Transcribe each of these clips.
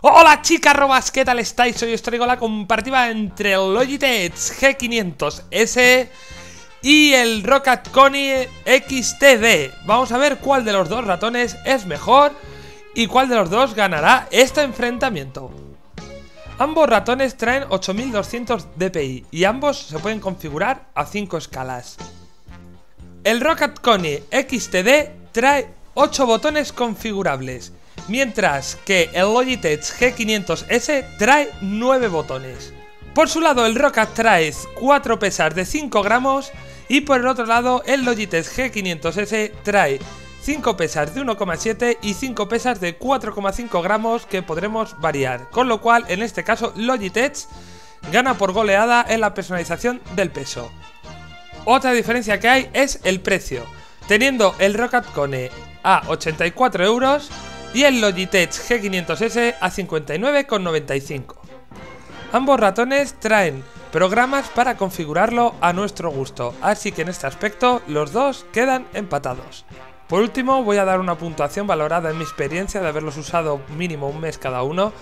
Hola chicas robas, ¿qué tal estáis? Hoy os traigo la comparativa entre el Logitech G500S y el Rocket Connie XTD. Vamos a ver cuál de los dos ratones es mejor y cuál de los dos ganará este enfrentamiento. Ambos ratones traen 8200 dpi y ambos se pueden configurar a 5 escalas. El Rocket Connie XTD trae 8 botones configurables, mientras que el Logitech G500S trae 9 botones. Por su lado el Rocket trae 4 pesas de 5 gramos y por el otro lado el Logitech G500S trae 5 pesas de 1,7 y 5 pesas de 4,5 gramos que podremos variar, con lo cual en este caso Logitech gana por goleada en la personalización del peso. Otra diferencia que hay es el precio, teniendo el Rocket Cone a 84 euros y el Logitech G500S a 59,95. Ambos ratones traen programas para configurarlo a nuestro gusto, así que en este aspecto los dos quedan empatados. Por último voy a dar una puntuación valorada en mi experiencia de haberlos usado mínimo un mes cada uno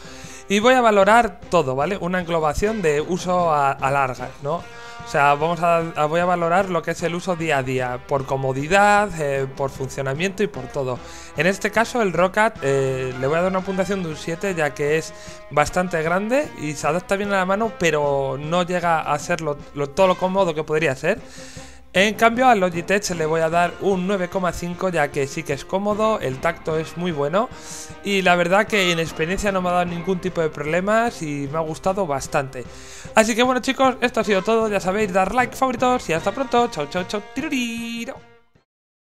y voy a valorar todo, ¿vale? Una englobación de uso a, a largas, ¿no? O sea, vamos a, voy a valorar lo que es el uso día a día, por comodidad, eh, por funcionamiento y por todo. En este caso, el Rocket eh, le voy a dar una puntuación de un 7, ya que es bastante grande y se adapta bien a la mano, pero no llega a ser todo lo cómodo que podría ser. En cambio al Logitech le voy a dar un 9,5 ya que sí que es cómodo, el tacto es muy bueno y la verdad que en experiencia no me ha dado ningún tipo de problemas y me ha gustado bastante. Así que bueno chicos, esto ha sido todo, ya sabéis, dar like, favoritos y hasta pronto, chao chao chao, tiruriro.